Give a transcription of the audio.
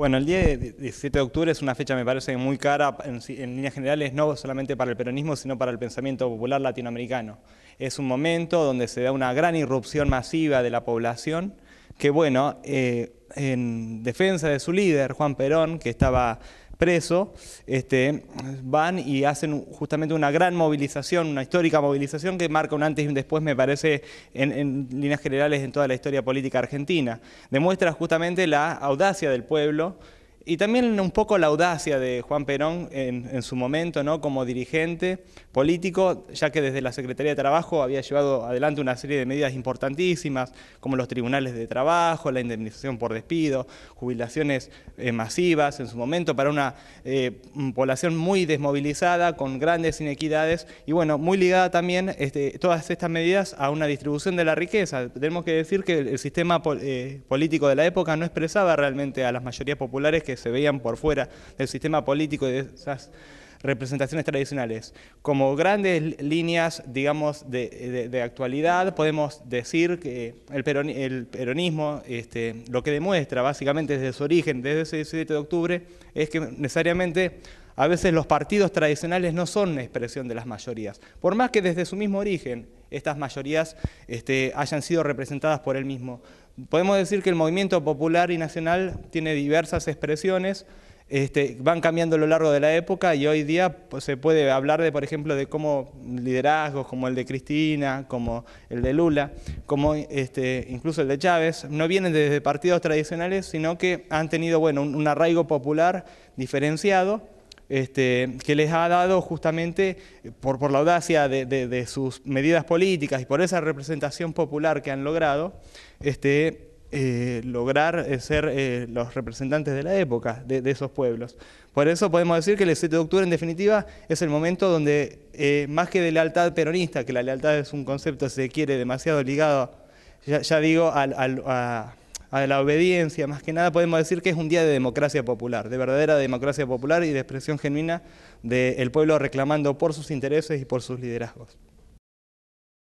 Bueno, el día 17 de octubre es una fecha, me parece, muy cara en, líneas generales, no solamente para el peronismo, sino para el pensamiento popular latinoamericano. Es un momento donde se da una gran irrupción masiva de la población, que bueno, eh, en defensa de su líder, Juan Perón, que estaba preso, este, van y hacen justamente una gran movilización, una histórica movilización que marca un antes y un después, me parece, en, en líneas generales en toda la historia política argentina. Demuestra justamente la audacia del pueblo, y también un poco la audacia de Juan Perón en, su momento ¿no? como dirigente político, ya que desde la Secretaría de Trabajo había llevado adelante una serie de medidas importantísimas, como los tribunales de trabajo, la indemnización por despido, jubilaciones eh, masivas en su momento para una eh, población muy desmovilizada, con grandes inequidades, y bueno, muy ligada también este, todas estas medidas a una distribución de la riqueza. Tenemos que decir que el sistema eh, político de la época no expresaba realmente a las mayorías populares que se veían por fuera del sistema político y de esas representaciones tradicionales. Como grandes líneas, digamos, de, actualidad, podemos decir que el, peronismo, este, lo que demuestra básicamente desde su origen, desde ese 17 de octubre, es que necesariamente a veces los partidos tradicionales no son una expresión de las mayorías, por más que desde su mismo origen estas mayorías este, hayan sido representadas por él mismo. Podemos decir que el movimiento popular y nacional tiene diversas expresiones, este, van cambiando a lo largo de la época y hoy día pues, se puede hablar de, por ejemplo, de cómo liderazgos como el de Cristina, como el de Lula, como este, incluso el de Chávez, no vienen desde partidos tradicionales, sino que han tenido bueno, un arraigo popular diferenciado este, que les ha dado justamente, por, por la audacia de, sus medidas políticas y por esa representación popular que han logrado, este, eh, lograr eh, ser eh, los representantes de la época de, esos pueblos. Por eso podemos decir que el 7 de octubre, en definitiva, es el momento donde, más que de lealtad peronista, que la lealtad es un concepto, se quiere, demasiado ligado, ya, digo, a a la obediencia, más que nada podemos decir que es un día de democracia popular, de verdadera democracia popular y de expresión genuina del pueblo reclamando por sus intereses y por sus liderazgos.